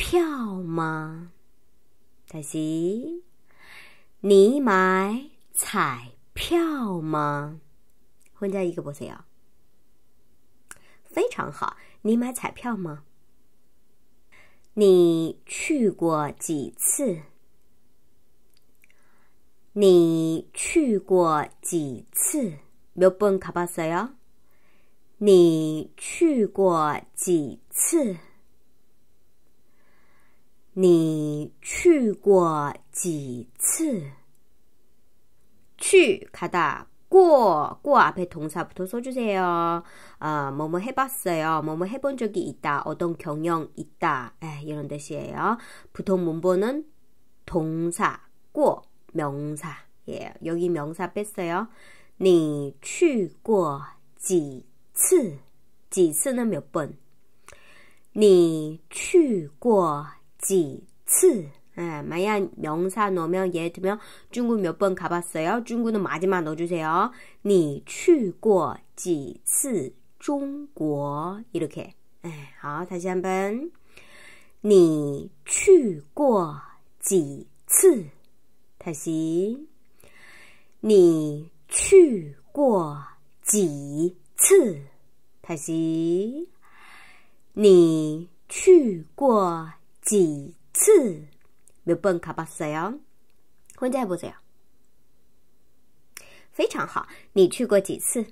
票吗？다시你买彩票吗？혼자읽어보세요非常好，你买彩票吗？你去过几次？你去过几次？몇번가봤어요你去过几次？ 你去过几次？去가다过过앞에동사부터써주세요아뭐뭐해봤어요뭐뭐해본적이있다어떤경영있다에이런뜻이에요보통문본은동사过명사예여기명사뺐어요你去过几次？几次呢？몇 번？ 你去过 几次？哎，만약명사넣으면예를들면중국몇번가봤어요 중국은마지막넣어주세요你去过几次中国？이렇게哎，好，다시한 번。 你去过几次？다시你去过几次？다시你去过 几次？몇번가봤어요 혼자해보세요非常好，你去过几次？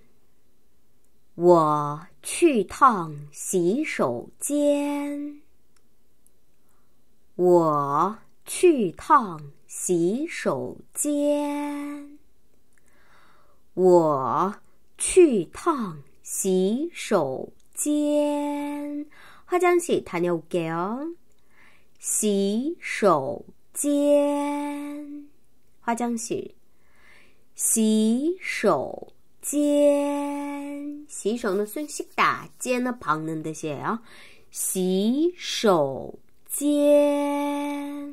我去趟洗手间。我去趟洗手间。我去趟洗手间。화장실다녀올게요 洗手间。화장 실。 洗手间。洗手呢손씻 다， 间呢旁는뜻이에요洗手间。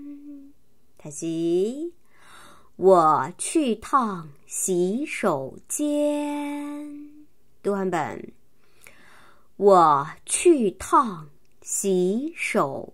다시我去趟洗手间。读한번我去趟洗手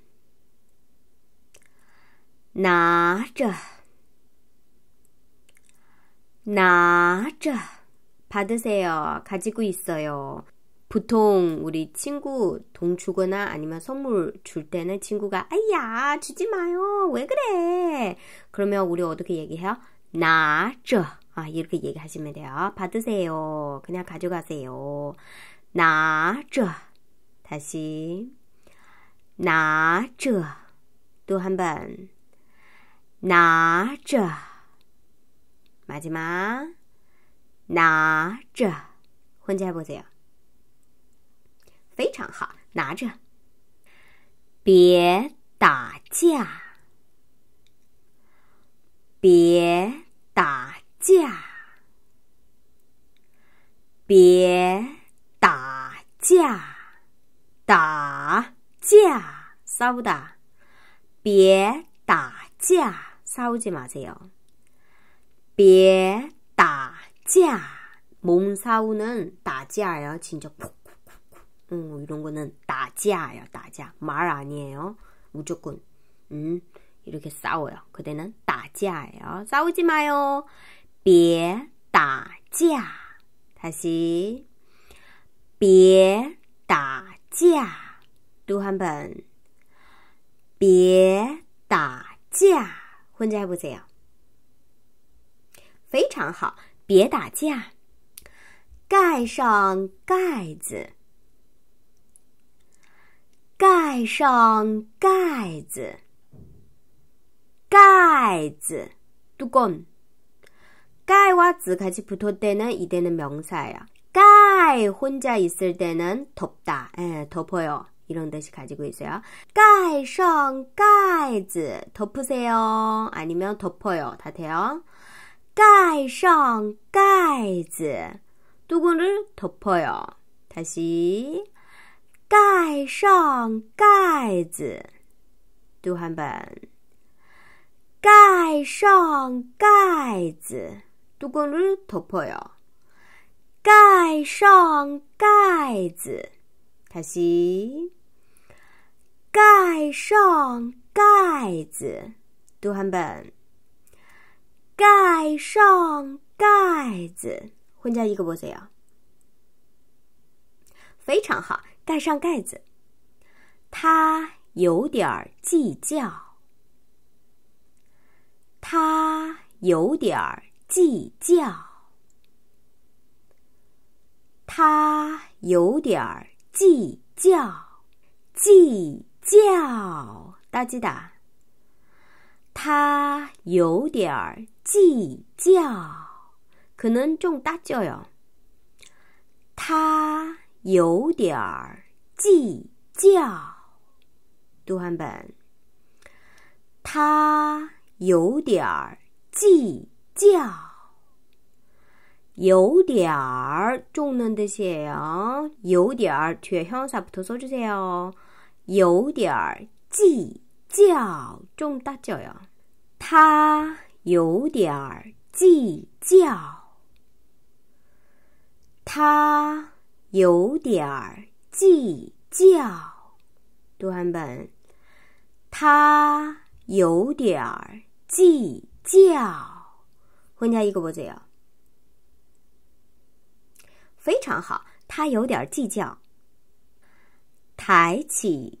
拿着，拿着，받으세요가지고있어요 보통 우리 친구 돈 주거나 아니면 선물 줄 때는 친구가 아야 주지 마요 왜 그래 그러면 우리 어떻게 얘기해요 나저 아 이렇게 얘기하시면 돼요 받으세요 그냥 가져가세요 나저 다시 나저 또 한 번 나저 마지막 나저 혼자 해보세요 非常好，拿着。别打架，别打架，别打架，打架，싸우 다。 别打架， 싸우지 마세요. 别打架. 몸싸우는 打架요 진짜 콕콕콕콕. 음, 이런 거는 打架요 打架. 말 아니에요. 무조건. 음, 이렇게 싸워요. 그때는 打架예요. 싸우지 마요. 别打架. 다시 别打架.또 한 번. 别打架. 혼자 해보세요. 非常好，别打架。盖上盖子，盖子，뚜껑盖와 즈 같이 붙을 때는 이때는 명사예요.盖 혼자 있을 때는 덮다, 예, 덮어요. 이런 뜻이 가지고 있어요. 盖上盖子 덮으세요. 아니면 덮어요. 다 돼요. 盖上盖子 뚜껑을 덮어요. 다시 盖上盖子또 한 번. 盖上盖子 뚜껑을 덮어요. 盖上盖子 다시 盖上盖子，또 한 번，盖上盖子， 혼자 읽어보세요. 非常好，盖上盖子。他有点计较，他有点计较。计较， 大记得。他有点计较，可能좀大叫哟。他有点计较，读汉本。他有点计较，有点儿좀能的写哦，有点儿뒤에형사부터써주세요 有点儿计较，좀大叫呀！他有点儿计较，他有点儿计较。读完本，他有点儿计较。混家一个不字呀，非常好。他有点计较，抬起。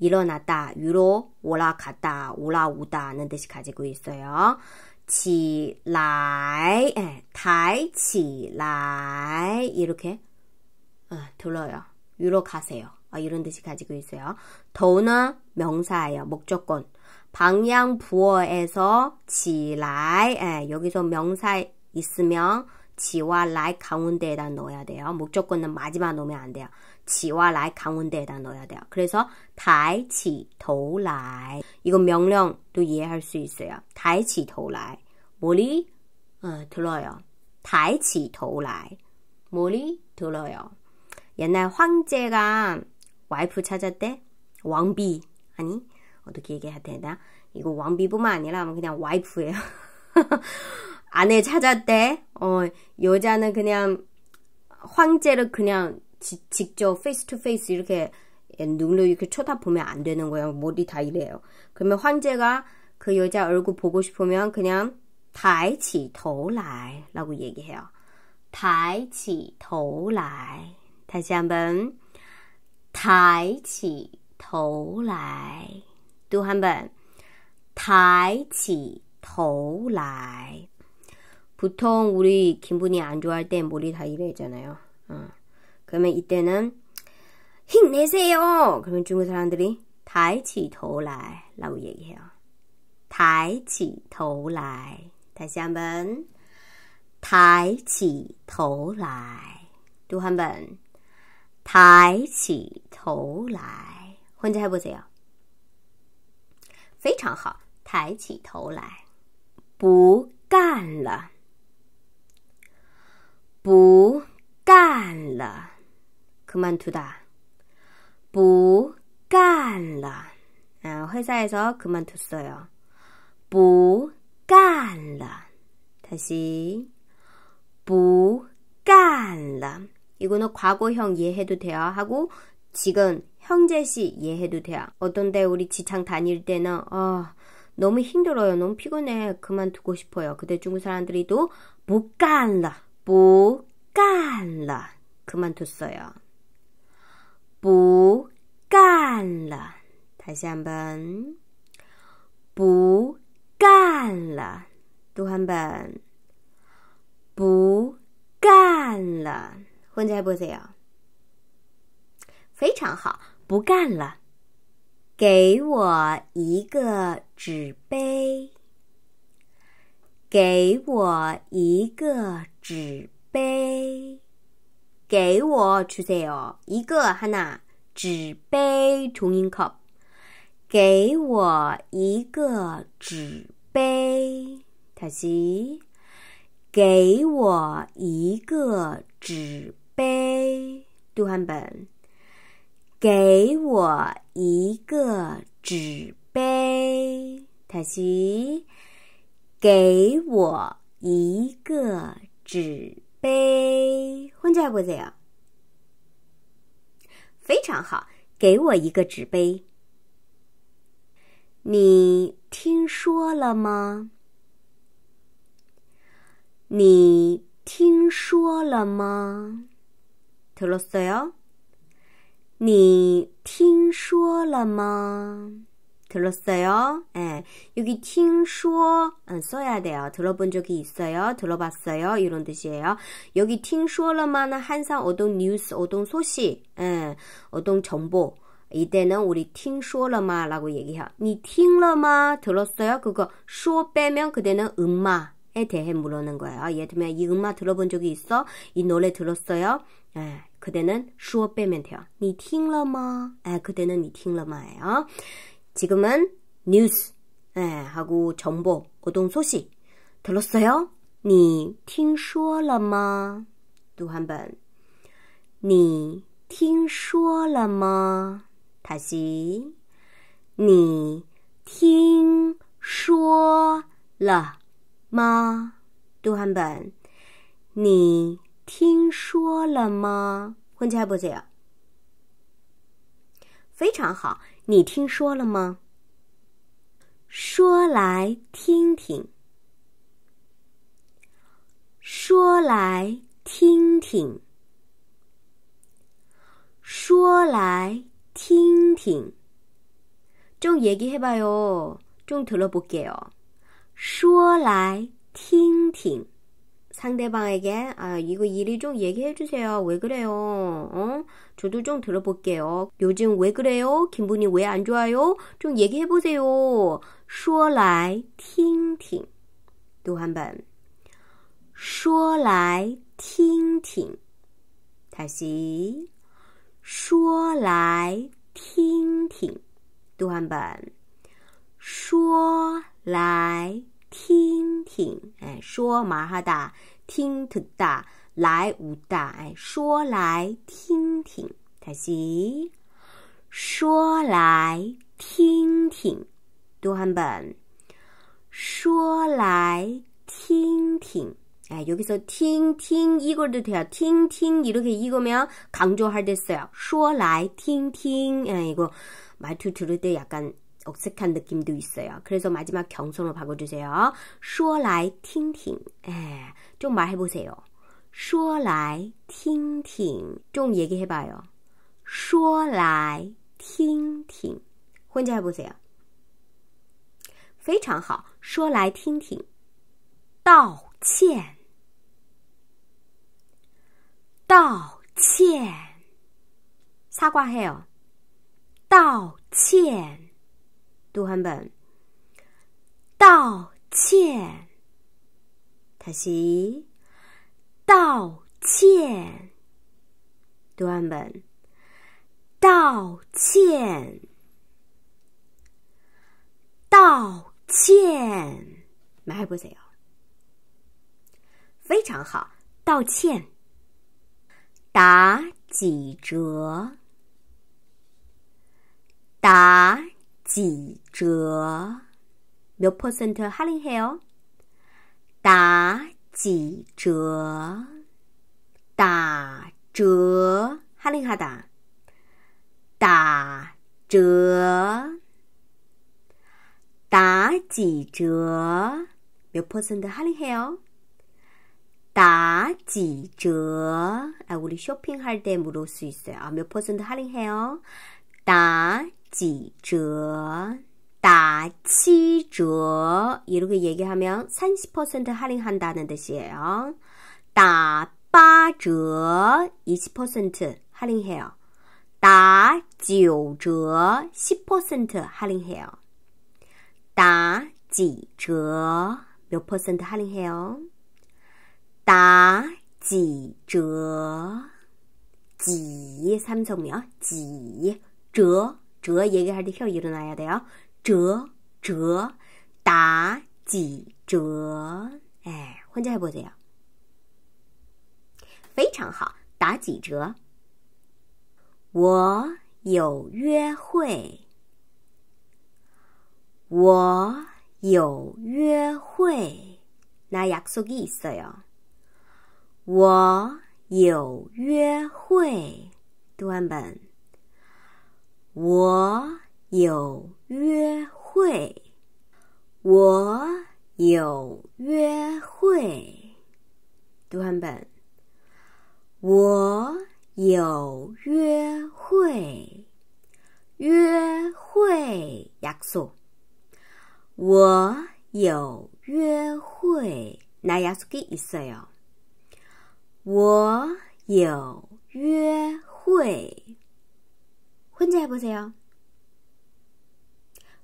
일어났다, 위로 올라갔다, 올라오다는 뜻이 가지고 있어요. 起来, 예, 抬起来 이렇게 어, 들어요. 위로 가세요. 어, 이런 뜻이 가지고 있어요. 더는 명사예요. 목적권. 방향 부어에서 起来 예, 여기서 명사 있으면 지와 라이 가운데에다 넣어야 돼요. 목적권은 마지막 넣으면 안 돼요. 지와 라이 가운데에다 넣어야 돼요. 그래서 다이치 도라이 이건 명령도 이해할 수 있어요. 다이치 도라이 머리 어, 들어요. 다이치 도라이 머리 들어요. 옛날 황제가 와이프 찾았대 왕비 아니 어떻게 얘기해야 되나? 이거 왕비뿐만 아니라 그냥 와이프예요. 아내 찾았대. 어, 여자는 그냥 황제를 그냥 지, 직접 페이스 투 페이스 이렇게 눈으로 이렇게 쳐다보면 안 되는 거예요. 머리 다 이래요. 그러면 황제가 그 여자 얼굴 보고 싶으면 그냥 抬起头来 라고 얘기해요. 抬起头来 다시 한번 抬起头来또 한번 抬起头来 보통 우리 기분이 안 좋아할 때 머리 다 이래잖아요. 어. 그러면 이때는 힘내세요. 그러면 중국 사람들이 抬起头来 라고 얘기해요. 抬起头来 다시 한번 抬起头来，读한번抬起头来，混着还不这样，非常好。抬起头来，不干了，不干了， 그만두다. 보간라. 아, 회사에서 그만뒀어요. 보간라. 다시 보간라. 이거는 과거형 이해해도 돼요. 하고 지금 형제시 이해해도 돼요. 어떤데 우리 지창 다닐 때는 아 너무 힘들어요. 너무 피곤해. 그만두고 싶어요. 그때 중국 사람들이 또 못간라. 못간라. 그만뒀어요. 못 간다. 다시 한번. 못 간다. 또 한 번. 못 간다. 혼자 해보세요. 非常好，不干了。给我一个纸杯，给我一个纸杯， 给我出세요一个하나纸杯종이 컵， 给我一个纸杯，다시给我一个纸杯，또한 번。 给我一个纸杯，他是给我一个纸 杯。混在不在非常好，给我一个纸杯。你听说了吗？你听说了吗？들었어 요？ 你听说了吗？ 들었어 요？ 哎，여기听说嗯，써야돼요들어본적이있어요들어봤어요이런뜻이에요여기听说了吗는항상어떤뉴스어떤소식음어떤정보이때는우리听说了吗라고얘기해요你听了吗？들었어요그거说빼면그때는음마에대해물어는거예요예를들면이음마들어본적이있어이노래들었어요哎，可得能说背面条，你听了吗？哎，可得能你听了吗？啊， 지금은 news， 哎，하고정보어떤소식들었어 요？ 你听说了吗？读한번你听说了吗？다시你听说了吗？读한번你。听说了吗？混起来不这样？非常好， 你听说了吗？说来听听，说来听听，说来听听。좀얘기해봐요좀들어볼게요说来听听。 상대방에게 아 이거 일이 좀 얘기해 주세요. 왜 그래요? 어? 저도 좀 들어볼게요. 요즘 왜 그래요? 기분이 왜 안 좋아요? 좀 얘기해 보세요. 说来听听.또 한 번. 说来听听. 다시. 说来听听.또 한 번. 说来 听听，哎，说말하다听듣다来우 다， 哎，说来听听，다시说来听听，또한 번， 说来听听，哎，여기서听听이걸도돼요听听이렇게읽으면강조할때써요说来听听，哎，이거말투들을때약간 억색한 느낌도 있어요. 그래서 마지막 경선으로 바꿔주세요. 说来听听. 에, 좀 말해보세요. 说来听听. 좀 얘기해봐요. 说来听听. 혼자 해보세요. 非常好.说来听听.道歉.道歉. 사과해요. 道歉. 또한 번. 道歉. 다시 道歉。读完本，道歉，道歉，买不着，非常好，道歉，打几折，打 지저 몇 퍼센트 할인해요? 다 지저 다저 할인하다 다저 다지저 몇 퍼센트 할인해요? 다지저 아, 우리 쇼핑할 때 물을 수 있어요. 아, 몇 퍼센트 할인해요? 다 几折? 打七折 이렇게 얘기하면 30% 할인한다는 뜻이에요. 打八折 20% 할인해요. 打九折 10% 할인해요. 打几折 몇 퍼센트 할인해요? 打几折 지 삼성이요. 지, 折, 折 얘기할 때 혀 일어나야 돼요. 折折打几折？哎，混着해보세 요。 非常好，打几折？我有约会。我有约会。나약속이있어 요。 我有约会。读完本。 我。有约会，我有约会。读完本，我有约会，约会약속我有约会，나약속이있어 요。 我有约会， 혼자해보세요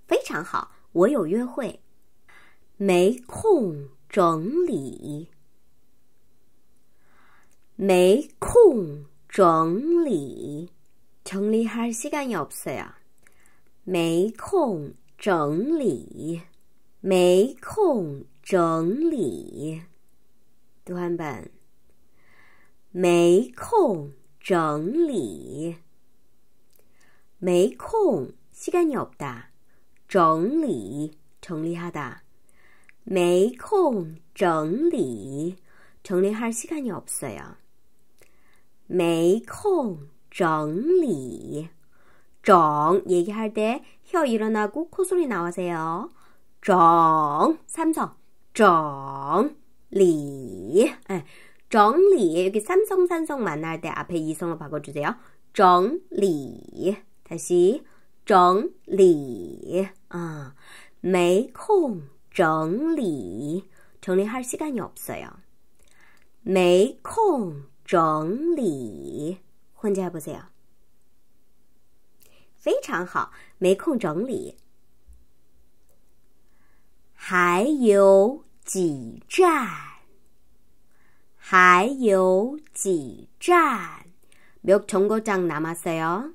非常好，我有约会，没空整理，没空整理，整理할시간이없어 요。 没空整理，没空整理，读完本，没空整理， 메이콩 시간이 없다. 정리 정리하다. 메이콩 정리 정리할 시간이 없어요. 메이콩 정리 정 얘기할 때 혀 일어나고 코소리 나와세요. 정 삼성 정리 예, 정리 여기 삼성 산성 만날 때 앞에 이성을 바꿔주세요. 정리 다시整理啊，没空整理，整理할시간이없어 요。 没空整理，混着해보세 요。 非常好，没空整理。还有几站？还有几站？몇정거장남았어 요？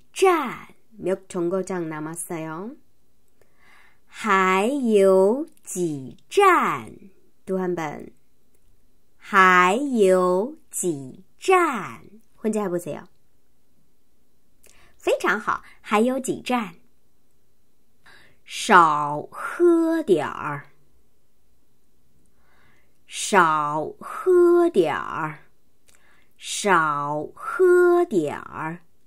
몇정거장남았어 요？ 还有几站？读한번还有几站？혼자해보세 요。 非常好，还有几站？少喝点儿，少喝点儿，少喝点儿。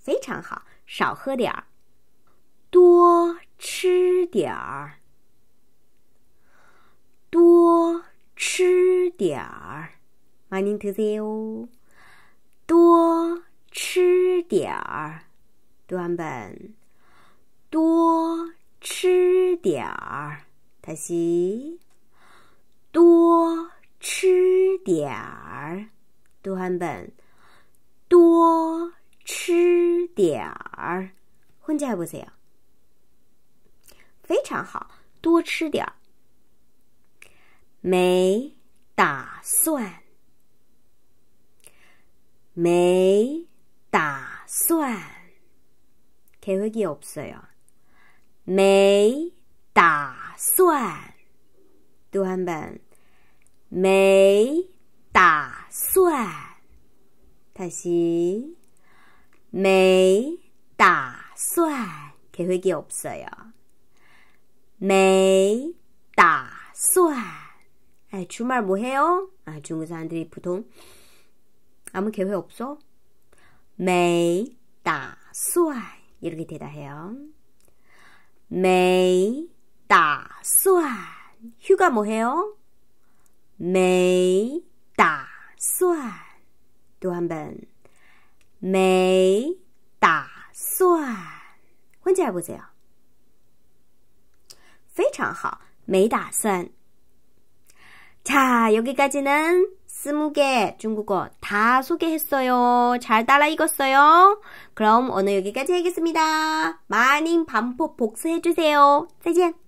非常好，少喝点儿。多吃点儿。多吃点儿，많이드세 요。 多吃点儿，多한 번。 多吃点儿，다시多吃点儿，多한 번。 多 吃点儿，혼자해보세 요。 非常好，多吃点儿。没打算，没打算，계획이없어 요。 没打算，또한 번， 没打算，다시 没打算，계획이없어 요。 没打算。 아, 주말 뭐 해요? 아, 중국 사람들이 보통 아무 계획 없어? 매일 다算 이렇게 대답해요. 매일 다算 휴가 뭐 해요? 매일 다算 또한 번. 매일 다算 혼자 해보세요. 非常好,没打算 자, 여기까지는 스무 개 중국어 다 소개했어요. 잘 따라 읽었어요. 그럼 오늘 여기까지 하겠습니다. 많이 반복 복수해주세요. 再见.